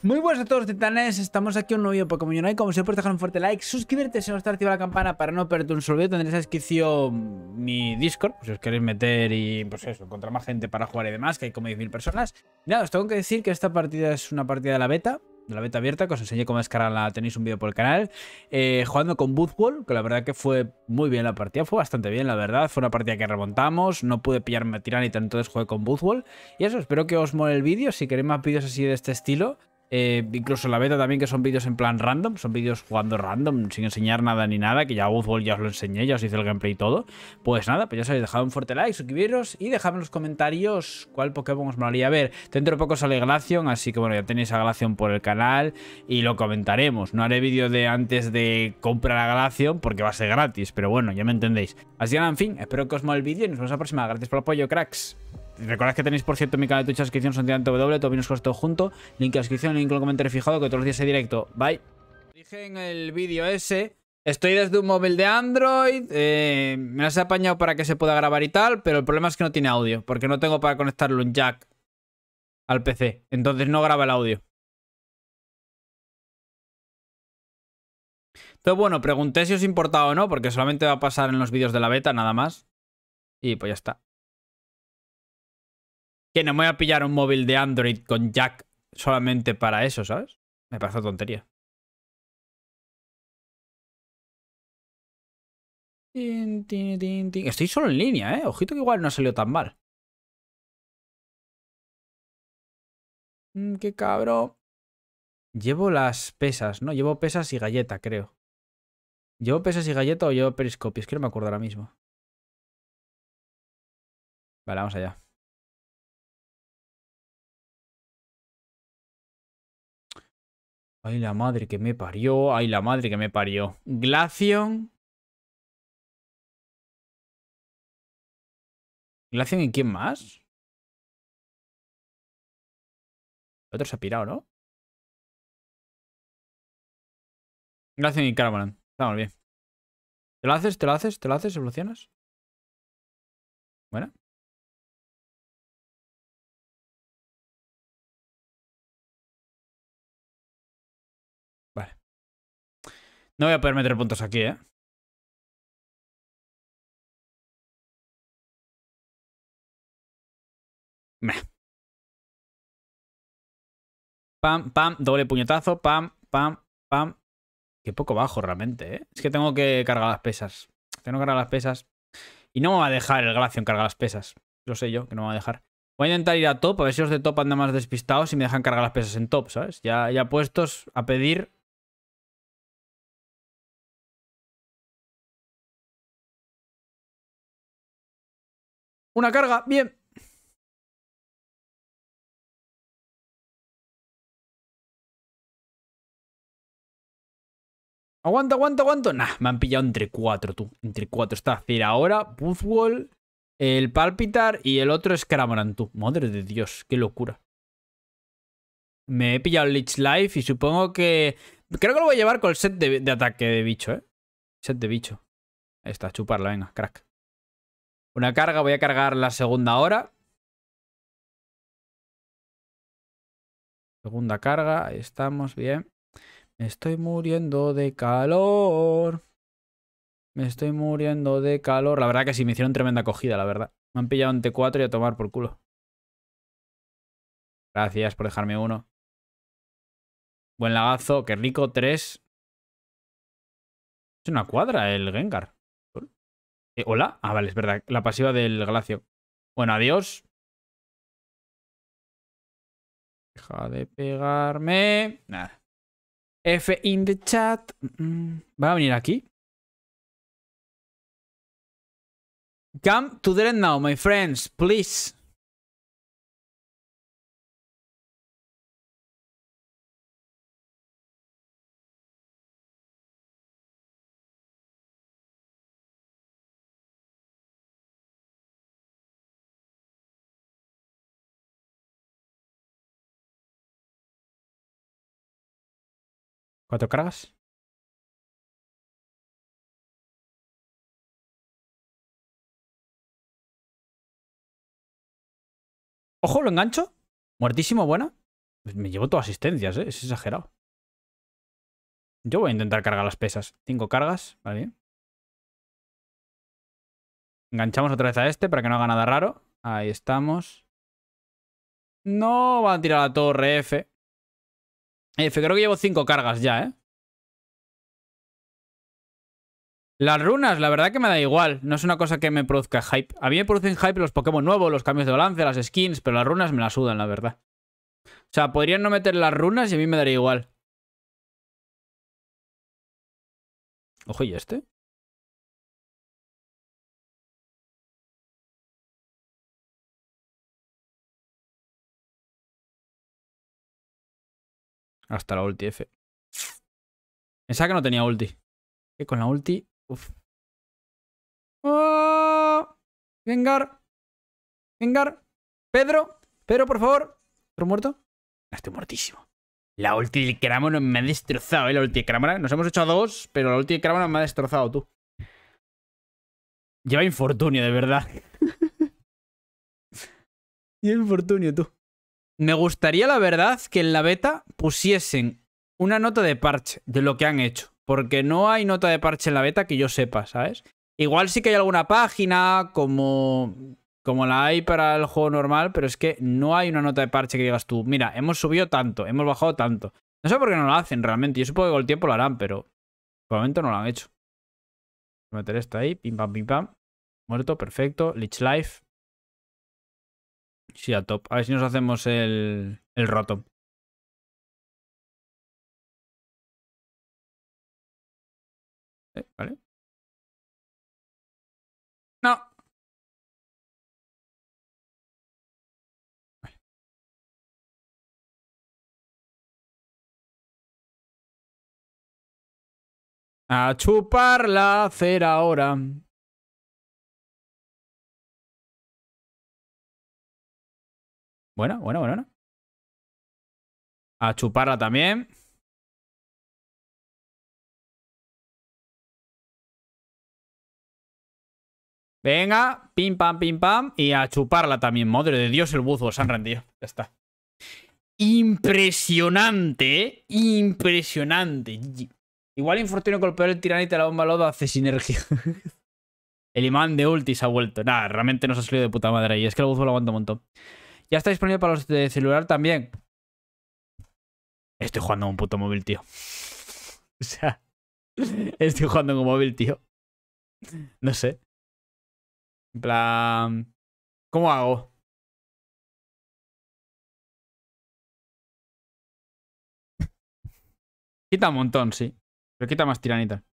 Muy buenas a todos titanes, estamos aquí en un nuevo vídeo Pokémon Unite. Como siempre dejar un fuerte like, suscríbete si no estás activa la campana para no perderte un solo vídeo. Tendréis a descripción mi Discord, si os queréis meter y pues eso, encontrar más gente para jugar y demás Que hay como 10.000 personas. Y Nada, os tengo que decir que esta partida es una partida de la beta de la beta abierta, que os enseñé cómo descargarla, tenéis un vídeo por el canal, eh, jugando con Boothwall, que la verdad que fue muy bien la partida, fue bastante bien, la verdad, fue una partida que remontamos, no pude pillarme a tirar tanto entonces jugué con Boothwall, y eso, espero que os mole el vídeo, si queréis más vídeos así de este estilo, eh, incluso la beta también, que son vídeos en plan random, son vídeos jugando random, sin enseñar nada ni nada, que ya Uzbol ya os lo enseñé, ya os hice el gameplay y todo. Pues nada, pues ya sabéis, dejad un fuerte like, suscribiros y dejadme en los comentarios cuál Pokémon os molaría ver. Dentro de poco sale Glaceon, así que bueno, ya tenéis a Glaceon por el canal y lo comentaremos. No haré vídeo de antes de comprar a Glaceon porque va a ser gratis, pero bueno, ya me entendéis. Así que nada, en fin, espero que os mole el vídeo y nos vemos la próxima. Gracias por el apoyo, cracks. Recordad que tenéis, por cierto, mi canal de Twitch la descripción son W, todo menos todo junto. Link la descripción, link en el comentario fijado, que todos los días hay directo. Bye. Dije en el vídeo ese, estoy desde un móvil de Android, eh, me las he apañado para que se pueda grabar y tal, pero el problema es que no tiene audio, porque no tengo para conectarlo un jack al PC. Entonces no graba el audio. Entonces, bueno, pregunté si os importaba o no, porque solamente va a pasar en los vídeos de la beta, nada más. Y pues ya está. Que no me voy a pillar un móvil de Android con jack solamente para eso, ¿sabes? Me parece tontería. Estoy solo en línea, ¿eh? Ojito que igual no ha salido tan mal. Mm, qué cabrón. Llevo las pesas, ¿no? Llevo pesas y galleta, creo. ¿Llevo pesas y galleta o llevo periscopio? Es que no me acuerdo ahora mismo. Vale, vamos allá. Ay, la madre que me parió. Ay, la madre que me parió. Glacion. ¿Glacion y quién más? El otro se ha pirado, ¿no? Glacion y Caramoran. Estamos bien. ¿Te lo haces? ¿Te lo haces? ¿Te lo haces? ¿Evolucionas? Bueno. No voy a poder meter puntos aquí, ¿eh? Meh. Pam, pam, doble puñetazo, pam, pam, pam. Qué poco bajo realmente, ¿eh? Es que tengo que cargar las pesas. Tengo que cargar las pesas. Y no me va a dejar el Glacion cargar las pesas. Lo sé yo, que no me va a dejar. Voy a intentar ir a top, a ver si los de top andan más despistados y me dejan cargar las pesas en top, ¿sabes? Ya, ya puestos a pedir Una carga, bien. Aguanta, aguanta, aguanta. Nah, me han pillado entre cuatro, tú. Entre cuatro. Está hacer ahora, Boothwall, el Palpitar y el otro es tú. Madre de Dios, qué locura. Me he pillado Lich Life y supongo que... Creo que lo voy a llevar con el set de, de ataque de bicho, ¿eh? Set de bicho. Ahí está, chuparla, venga, crack. Una carga, voy a cargar la segunda hora. Segunda carga, ahí estamos, bien. Me estoy muriendo de calor. Me estoy muriendo de calor. La verdad que sí, me hicieron tremenda acogida, la verdad. Me han pillado un T4 y a tomar por culo. Gracias por dejarme uno. Buen lagazo, qué rico, tres. Es una cuadra el Gengar. Eh, ¿Hola? Ah, vale, es verdad. La pasiva del Glacio. Bueno, adiós. Deja de pegarme. Nada. F in the chat. Mm, ¿Va a venir aquí? Come to the now, my friends, please. ¿Cuatro cargas? Ojo, lo engancho. Muertísimo, buena. Pues me llevo todas asistencias, ¿eh? Es exagerado. Yo voy a intentar cargar las pesas. Cinco cargas, vale. Enganchamos otra vez a este para que no haga nada raro. Ahí estamos. No, van a tirar la torre F. F, creo que llevo cinco cargas ya, ¿eh? Las runas, la verdad que me da igual. No es una cosa que me produzca hype. A mí me producen hype los Pokémon nuevos, los cambios de balance, las skins, pero las runas me las sudan, la verdad. O sea, podrían no meter las runas y a mí me daría igual. Ojo, ¿y este? Hasta la ulti F. Pensaba que no tenía ulti. Que con la ulti. Uf. ¡Oh! Vengar. Vengar. Pedro. Pedro, por favor. ¿Pero muerto? Estoy muertísimo. La ulti del Cramono me ha destrozado, ¿eh? La ulti de Cramono. Nos hemos hecho a dos, pero la ulti de me ha destrozado, tú. Lleva infortunio, de verdad. Lleva infortunio, tú. Me gustaría, la verdad, que en la beta pusiesen una nota de parche de lo que han hecho. Porque no hay nota de parche en la beta que yo sepa, ¿sabes? Igual sí que hay alguna página como, como la hay para el juego normal, pero es que no hay una nota de parche que digas tú, mira, hemos subido tanto, hemos bajado tanto. No sé por qué no lo hacen realmente. Yo supongo que con el tiempo lo harán, pero por momento no lo han hecho. Voy a meter esto ahí, pim pam, pim pam. Muerto, perfecto. Lich Life. Sí, a top. A ver si nos hacemos el, el rotom. Eh, vale. No. A chupar la cera ahora. Buena, buena, buena. A chuparla también. Venga, pim pam, pim pam. Y a chuparla también. Madre de Dios, el buzo se han rendido. Ya está. Impresionante, ¿eh? Impresionante. Igual Infortunio golpear el tiranite la bomba lodo hace sinergia. el imán de ulti se ha vuelto. Nada, realmente nos ha salido de puta madre. Y es que el buzo lo aguanta un montón. Ya está disponible para los de celular también. Estoy jugando en un puto móvil, tío. O sea, estoy jugando en un móvil, tío. No sé. En plan... ¿Cómo hago? Quita un montón, sí. Pero quita más tiranita.